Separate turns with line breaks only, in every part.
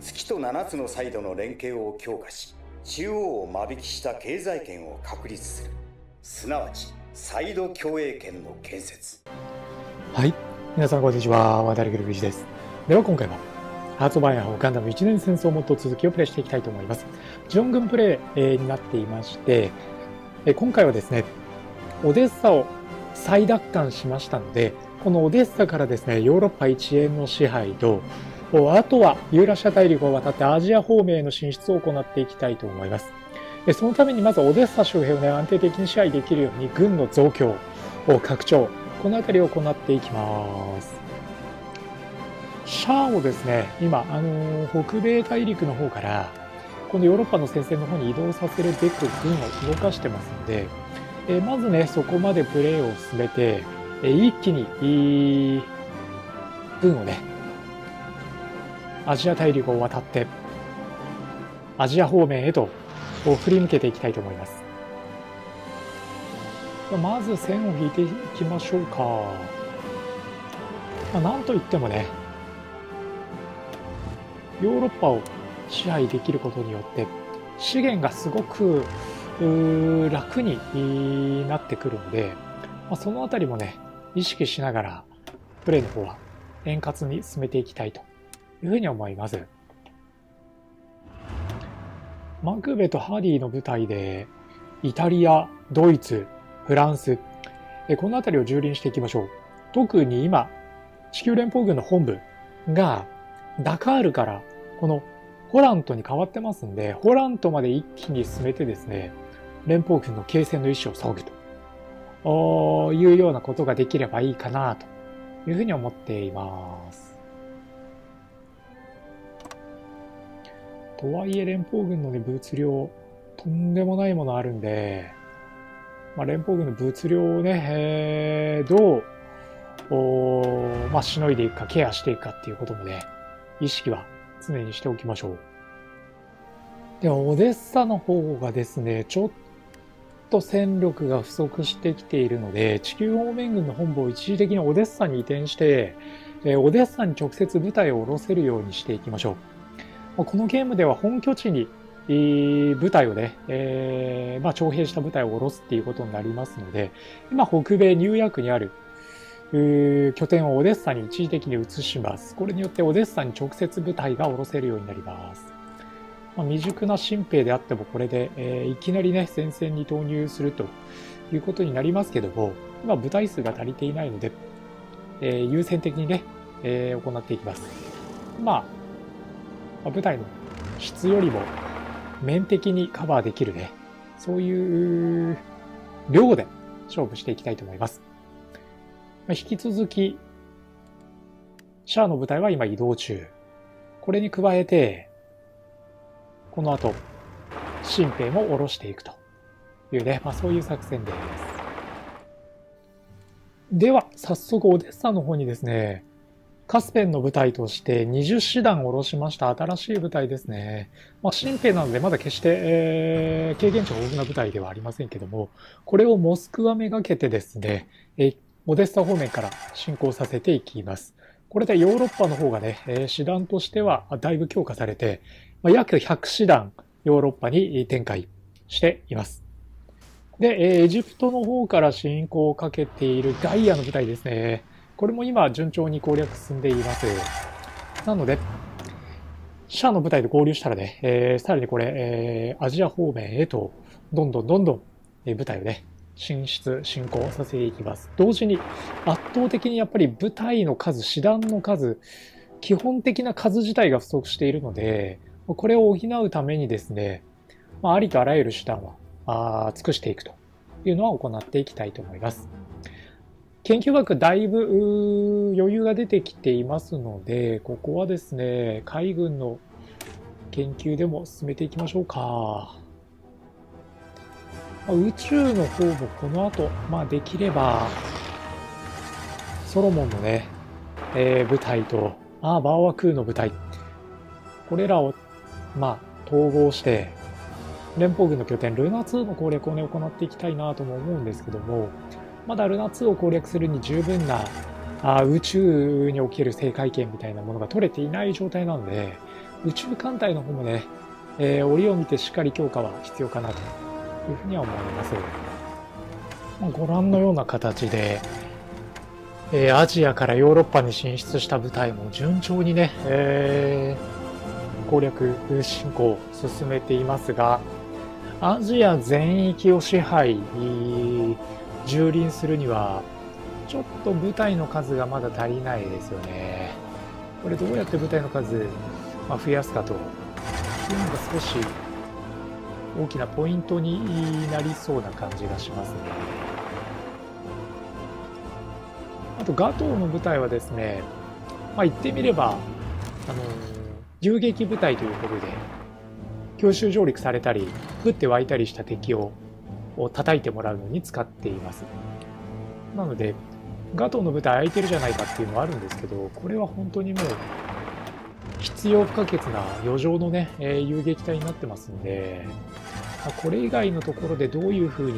月と7つのサイドの連携を強化し中央を間引きした経済圏を確立する。すなわちサイド共栄圏の建設。
はい。皆さんこんにちは。渡辺グルです。では今回はハーツバイアーガンダム1年戦争もっと続きをプレイしていきたいと思います。ジョン軍プレイになっていまして今回はですねオデッサを再奪還しましたのでこのオデッサからですねヨーロッパ一円の支配とあとはユーラシア大陸を渡ってアジア方面への進出を行っていきたいと思います。そのためにまずオデッサ周辺を、ね、安定的に支配できるように軍の増強、拡張、この辺りを行っていきます。シャアをですね、今、あのー、北米大陸の方から、このヨーロッパの戦線の方に移動させるべく軍を動かしてますので、えまずね、そこまでプレーを進めて、え一気に、軍をね、アジア大陸を渡ってアジア方面へと振り向けていきたいと思います。まず線を引いていきましょうか、まあ、なんといってもねヨーロッパを支配できることによって資源がすごく楽になってくるので、まあ、そのあたりもね意識しながらプレイの方は円滑に進めていきたいと。いうふうに思います。マクベとハディの舞台で、イタリア、ドイツ、フランス、この辺りを蹂躙していきましょう。特に今、地球連邦軍の本部がダカールからこのホラントに変わってますんで、ホラントまで一気に進めてですね、連邦軍の継戦の意思を削ぐというようなことができればいいかなというふうに思っています。とはいえ連邦軍のね、物量、とんでもないものあるんで、まあ、連邦軍の物量をね、えー、どう、おまあ、しのいでいくか、ケアしていくかっていうこともね、意識は常にしておきましょう。では、オデッサの方がですね、ちょっと戦力が不足してきているので、地球方面軍の本部を一時的にオデッサに移転して、えオデッサに直接部隊を下ろせるようにしていきましょう。このゲームでは本拠地に部隊をね、えー、まあ、徴兵した部隊を下ろすっていうことになりますので、今北米ニューヨークにある拠点をオデッサに一時的に移します。これによってオデッサに直接部隊が下ろせるようになります。まあ、未熟な新兵であってもこれで、えー、いきなりね、戦線に投入するということになりますけども、今部隊数が足りていないので、えー、優先的にね、え、行っていきます。まあ、まあ、舞台の質よりも面的にカバーできるね、そういう量で勝負していきたいと思います。まあ、引き続き、シャアの部隊は今移動中。これに加えて、この後、新兵も下ろしていくというね、まあそういう作戦です。では、早速オデッサの方にですね、カスペンの部隊として20師団を下ろしました新しい部隊ですね。まあ、新兵なのでまだ決して、えー、経験値豊富な部隊ではありませんけども、これをモスクワめがけてですね、えオデッサ方面から進行させていきます。これでヨーロッパの方がね、えー、師団としてはだいぶ強化されて、まあ、約100師団ヨーロッパに展開しています。で、エジプトの方から進行をかけているガイアの部隊ですね。これも今順調に攻略進んでいます。なので、シャアの部隊で合流したらね、えー、さらにこれ、えー、アジア方面へと、どんどんどんどん、えー、部隊をね、進出、進行させていきます。同時に、圧倒的にやっぱり部隊の数、師団の数、基本的な数自体が不足しているので、これを補うためにですね、まあ、ありとあらゆる手段は、あ尽くしていくというのは行っていきたいと思います。研究枠だいぶ余裕が出てきていますので、ここはですね、海軍の研究でも進めていきましょうか。宇宙の方もこの後、まあできれば、ソロモンのね、えー、部隊と、あバーワクーの部隊、これらを、まあ、統合して、連邦軍の拠点、ルナ2の攻略をね、行っていきたいなとも思うんですけども、まだルナ2を攻略するに十分なあ宇宙における正解権みたいなものが取れていない状態なので、宇宙艦隊の方もね、えー、折を見てしっかり強化は必要かなというふうには思います。まあ、ご覧のような形で、えー、アジアからヨーロッパに進出した部隊も順調にね、えー、攻略進行を進めていますが、アジア全域を支配、蹂躙するには、ちょっと部隊の数がまだ足りないですよね。これどうやって部隊の数、まあ、増やすかというのが少し大きなポイントになりそうな感じがしますね。あと、ガトーの部隊はですね、まあ、言ってみれば、あの、遊撃部隊ということで、強襲上陸されたり、降って湧いたりした敵をを叩いてもらうのに使っています。なので、ガトーの部隊空いてるじゃないかっていうのはあるんですけど、これは本当にもう、必要不可欠な余剰のね、えー、遊撃隊になってますんで、これ以外のところでどういうふう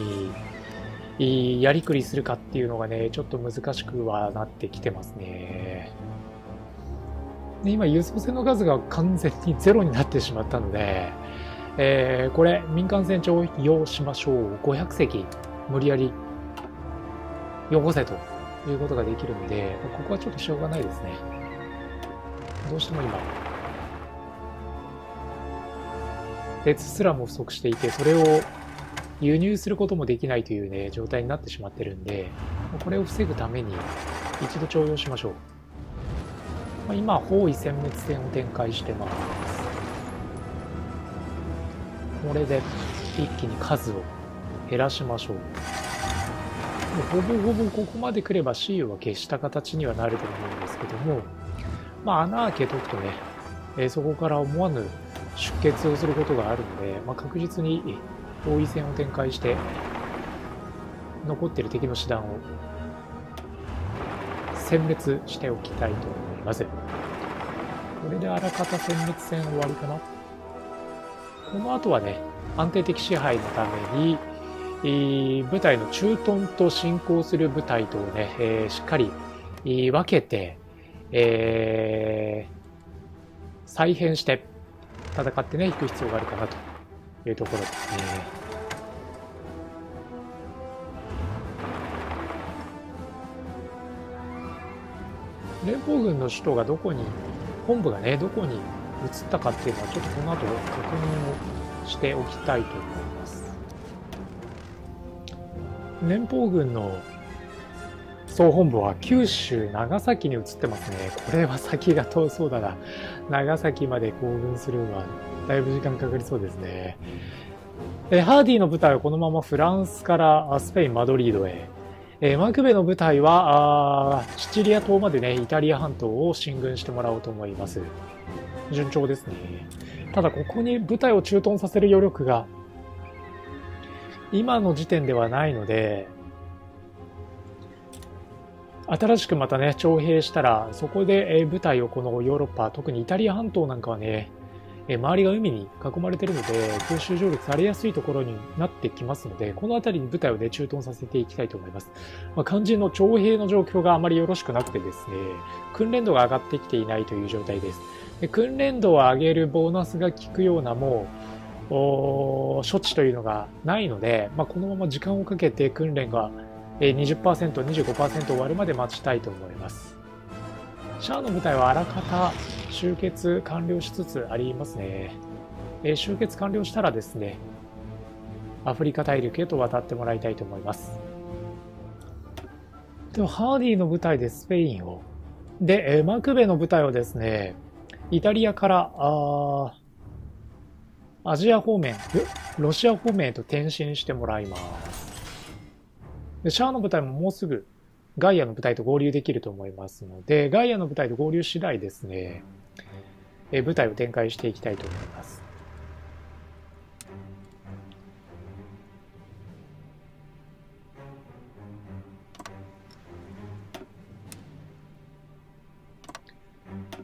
にやりくりするかっていうのがね、ちょっと難しくはなってきてますね。で今、輸送船の数が完全にゼロになってしまったので、えー、これ、民間船長用しましょう。500隻、無理やり、よこせということができるので、ここはちょっとしょうがないですね。どうしても今、鉄すらも不足していて、それを輸入することもできないというね、状態になってしまってるんで、これを防ぐために一度徴用しましょう。まあ、今、包囲殲滅戦を展開してます。これで一気に数を減らしましょう。ほぼほぼここまで来れば C は消した形にはなると思うんですけども、まあ、穴開けとくとね、え、そこから思わぬ出血をすることがあるので、まあ、確実に包囲戦を展開して、残ってる敵の師団を殲滅しておきたいと思います。これであらかた殲滅戦終わりかな。この後はね、安定的支配のために、部隊の駐屯と進行する部隊とね、えー、しっかり分けて、えー、再編して戦ってね、いく必要があるかなというところですね。連邦軍の首都がどこに、本部がね、どこにったかっていうのは、ちょっとこの後確認をしておきたいと思います。連邦軍の総本部は九州長崎に移ってますね。これは先が遠そうだな。長崎まで行軍するのはだいぶ時間かかりそうですね。えハーディの部隊はこのままフランスからスペイン、マドリードへ。えマクベの部隊はシチリア島までね、イタリア半島を進軍してもらおうと思います。順調ですね。ただここに部隊を駐屯させる余力が今の時点ではないので、新しくまたね、徴兵したら、そこで部隊をこのヨーロッパ、特にイタリア半島なんかはね、周りが海に囲まれてるので、空襲上陸されやすいところになってきますので、この辺りに部隊をね、駐屯させていきたいと思います。まあ、肝心の徴兵の状況があまりよろしくなくてですね、訓練度が上がってきていないという状態です。訓練度を上げるボーナスが効くようなもう、処置というのがないので、まあ、このまま時間をかけて訓練が20%、25%終わるまで待ちたいと思います。シャアの部隊はあらかた集結完了しつつありますね。えー、集結完了したらですね、アフリカ大陸へと渡ってもらいたいと思います。では、ハーディの部隊でスペインを。で、えー、マクベの部隊をですね、イタリアから、あアジア方面、ロシア方面へと転身してもらいます。でシャアの部隊ももうすぐガイアの部隊と合流できると思いますので、ガイアの部隊と合流次第ですね、え部隊を展開していきたいと思います。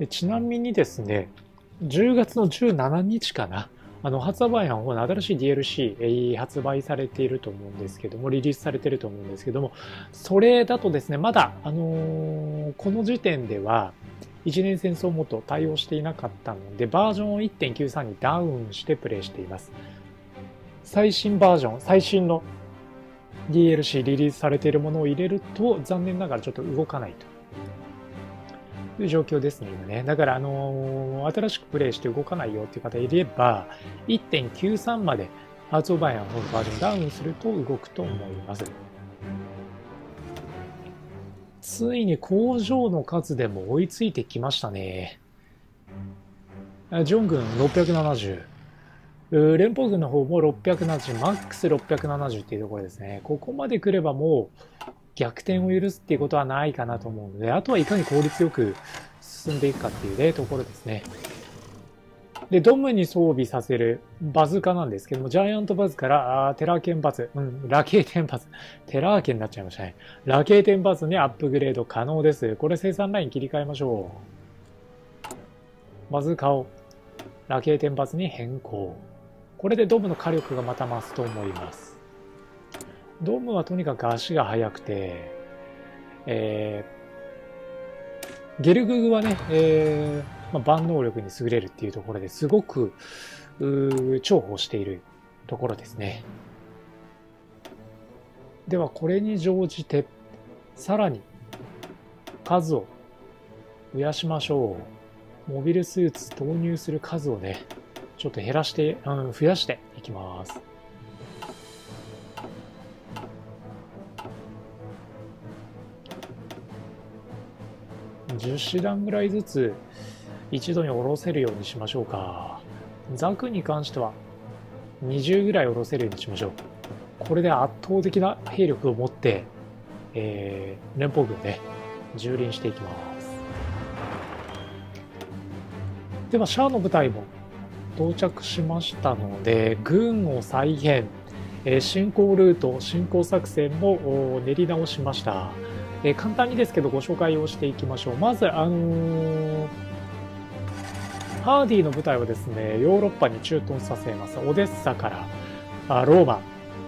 ちなみにですね、10月の17日かな、あの、発売案の新しい DLC、発売されていると思うんですけども、リリースされていると思うんですけども、それだとですね、まだ、あのー、この時点では、一年戦争モッド対応していなかったので、バージョンを1.93にダウンしてプレイしています。最新バージョン、最新の DLC リリースされているものを入れると、残念ながらちょっと動かないという状況ですね、今ね。だから、あのー、新しくプレイして動かないよっていう方いれば、1.93までハーツオーバーヤーのバージョンダウンすると動くと思います。ついに工場の数でも追いついてきましたね。ジョン軍670。連邦軍の方も670、マックス670っていうところですね。ここまで来ればもう逆転を許すっていうことはないかなと思うので、あとはいかに効率よく進んでいくかっていうね、ところですね。で、ドムに装備させるバズカなんですけども、ジャイアントバズから、あテラーケンバズ、うん、ラケーテンバズ、テラーケンになっちゃいましたね。ラケーテンバズにアップグレード可能です。これ生産ライン切り替えましょう。バズカをラケーテンバズに変更。これでドムの火力がまた増すと思います。ドムはとにかく足が速くて、えー、ゲルググはね、えー、まあ、万能力に優れるっていうところですごく重宝しているところですね。ではこれに乗じてさらに数を増やしましょう。モビルスーツ投入する数をね、ちょっと減らして、うん、増やしていきます。10師団ぐらいずつ一度に下ろせるようにしましょうか。ザクに関しては20ぐらい下ろせるようにしましょう。これで圧倒的な兵力を持って、えー、連邦軍で蹂躙していきます。では、シャアの部隊も到着しましたので、軍を再現、え、進行ルート、進行作戦も練り直しました。簡単にですけどご紹介をしていきましょう。まず、あのハーディの部隊はですね、ヨーロッパに駐屯させます。オデッサからローマ、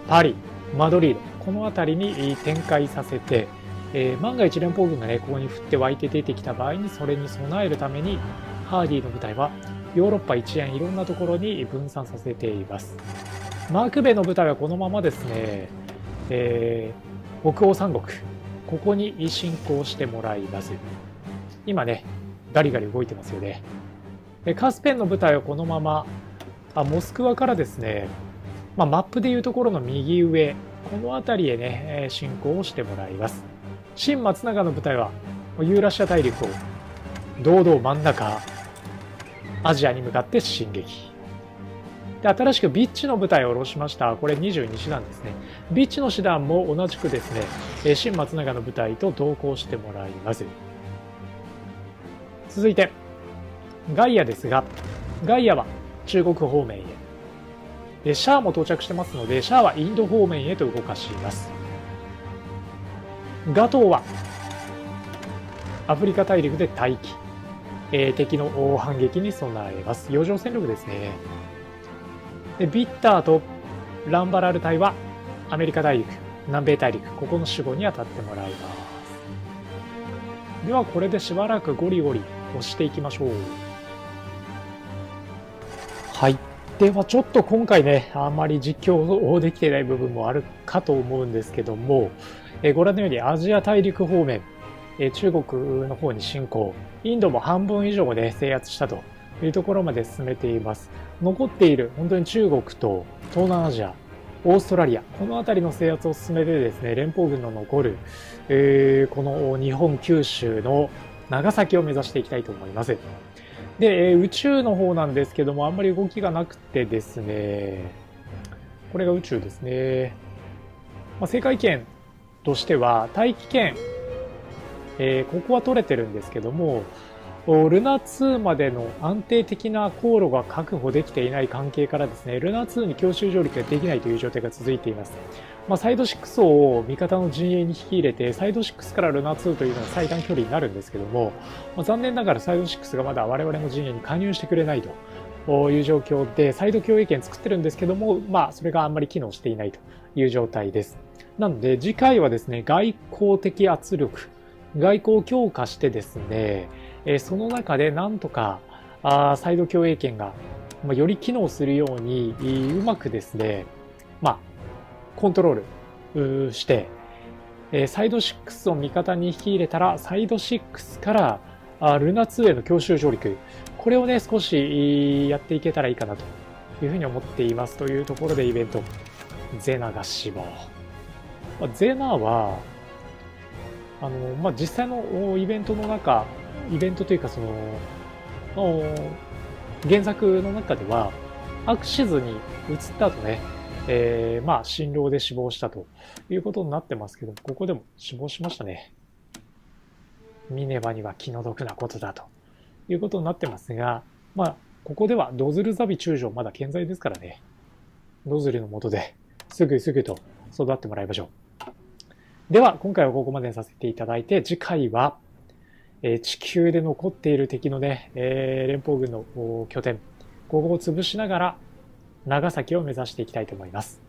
パリ、マドリード、この辺りに展開させて、え、万が一連邦軍がね、ここに降って湧いて出てきた場合に、それに備えるために、ハーディの部隊はヨーロッパ一円いろんなところに分散させています。マークベの部隊はこのままですね、えー、北欧三国、ここに進行してもらいます。今ね、ガリガリ動いてますよね。カスペンの部隊はこのままあモスクワからですね、まあ、マップでいうところの右上この辺りへね進行をしてもらいます新松永の部隊はユーラシア大陸を堂々真ん中アジアに向かって進撃で新しくビッチの部隊を下ろしましたこれ22師団ですねビッチの師団も同じくですね新松永の部隊と同行してもらいます続いてガイアですが、ガイアは中国方面へ。で、シャアも到着してますので、シャアはインド方面へと動かします。ガトーはアフリカ大陸で待機。えー、敵の反撃に備えます。洋上戦力ですね。で、ビッターとランバラル隊はアメリカ大陸、南米大陸、ここの守護に当たってもらいます。では、これでしばらくゴリゴリ押していきましょう。はい。ではちょっと今回ね、あんまり実況をできていない部分もあるかと思うんですけども、えご覧のようにアジア大陸方面、え中国の方に侵攻、インドも半分以上で、制圧したというところまで進めています。残っている本当に中国と東南アジア、オーストラリア、この辺りの制圧を進めてですね、連邦軍の残る、えー、この日本、九州の長崎を目指していきたいと思います。で、え宇宙の方なんですけども、あんまり動きがなくてですね、これが宇宙ですね。まあ、世界圏としては、大気圏、えー、ここは取れてるんですけども、ルナ2までの安定的な航路が確保できていない関係からですね、ルナ2に強襲上陸ができないという状態が続いています。まあ、サイド6を味方の陣営に引き入れて、サイド6からルナ2というのが最短距離になるんですけども、まあ、残念ながらサイド6がまだ我々の陣営に加入してくれないという状況で、サイド共栄圏作ってるんですけども、まあ、それがあんまり機能していないという状態です。なので、次回はですね、外交的圧力、外交を強化してですね、えその中でなんとかあサイド共栄圏が、まあ、より機能するようにうまくですね、まあ、コントロールして、えサイド6を味方に引き入れたらサイド6からあルナ2への強襲上陸。これをね少しやっていけたらいいかなというふうに思っていますというところでイベント。ゼナが死亡、まあ、ゼナはあの、まあ、実際のイベントの中イベントというかその原作の中ではアクシズに移った後ね、えー、まあ診療で死亡したということになってますけどここでも死亡しましたね。ミネバには気の毒なことだと。いうことになってますがまあここではドズルザビ中将まだ健在ですからね。ドズルのもとですぐすぐと育ってもらいましょう。では今回はここまでにさせていただいて次回はえ地球で残っている敵のね、え連邦軍の拠点、ここを潰しながら長崎を目指していきたいと思います。